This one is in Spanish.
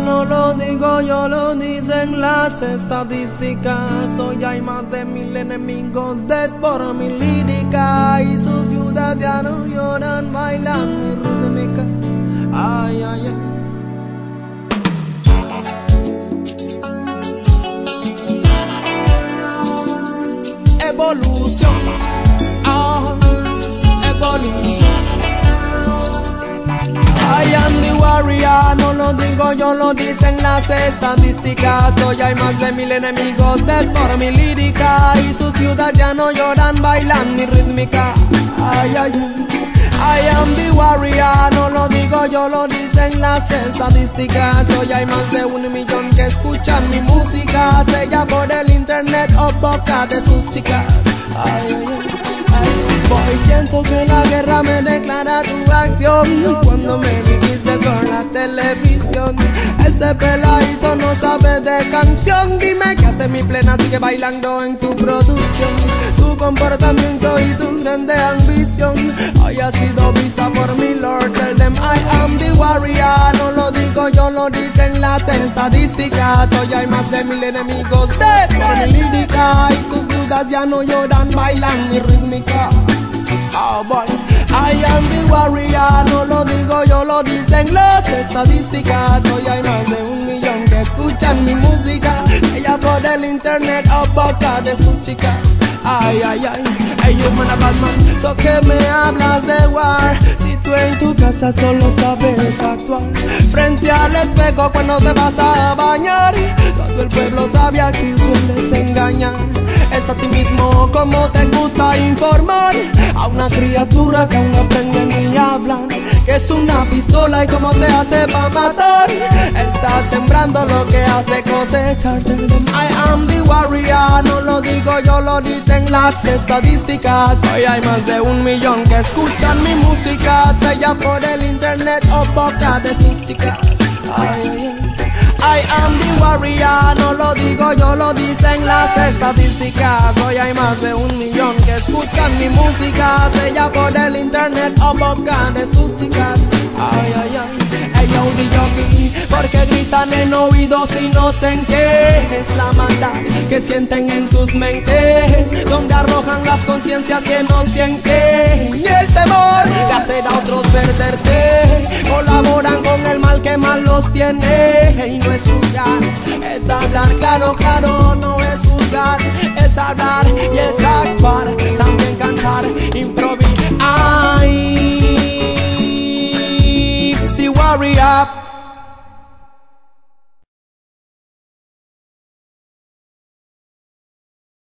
no lo digo yo, lo dicen las estadísticas. Hoy hay más de mil enemigos dead por mi lírica. Y sus viudas ya no lloran, bailan mi rítmica. Ay, ay, ay. Evolución, ah, evolución. The warrior, no lo digo yo, lo dicen las estadísticas. Hoy hay más de mil enemigos dead por mi lírica. Y sus viudas ya no lloran, bailan mi rítmica. Ay, ay, ay. I am the warrior, no lo digo yo, lo dicen las estadísticas. Hoy hay más de un millón que escuchan mi música, sella por el internet o boca de sus chicas. Ay, ay, ay. Hoy siento que la guerra me declara tu acción Cuando me dijiste televisión. Ese peladito no sabe de canción. Dime qué hace mi plena, sigue bailando en tu producción. Tu comportamiento y tu grande ambición. Hoy ha sido vista por mi Lord Tell them I am the warrior. No lo digo yo, lo dicen las estadísticas. Hoy hay más de mil enemigos de por mi lírica. Y sus dudas ya no lloran, bailan mi rítmica. Oh boy, I am the warrior, no lo digo yo, lo dicen las estadísticas. Hoy hay más de un millón que escuchan mi música, ella por el internet o boca de sus chicas. Ay, ay, ay, hey, you man a Batman, so que me hablas de war. Si tú en tu casa solo sabes actuar, frente al espejo cuando te vas a bañar, todo el pueblo sabe a quién sueles engañar. Es a ti mismo como te gusta informar una criatura que aún no aprende ni hablar. Que es una pistola y cómo se hace para matar. Estás sembrando lo que has de cosechar. I am the warrior, no lo digo yo, lo dicen las estadísticas. Hoy hay más de un millón que escuchan mi música, sella por el internet o boca de sus chicas. Warrior, no lo digo yo, lo dicen las estadísticas. Hoy hay más de un millón que escuchan mi música, sella por el internet o boca de sus chicas. Ay, ay, ay, hey, yo, DJ, porque gritan en oídos inocentes. Es la maldad que sienten en sus mentes, donde arrojan las conciencias que no sienten. Y el temor de hacer a otros perderse, claro, claro, no es juzgar, es hablar y es actuar,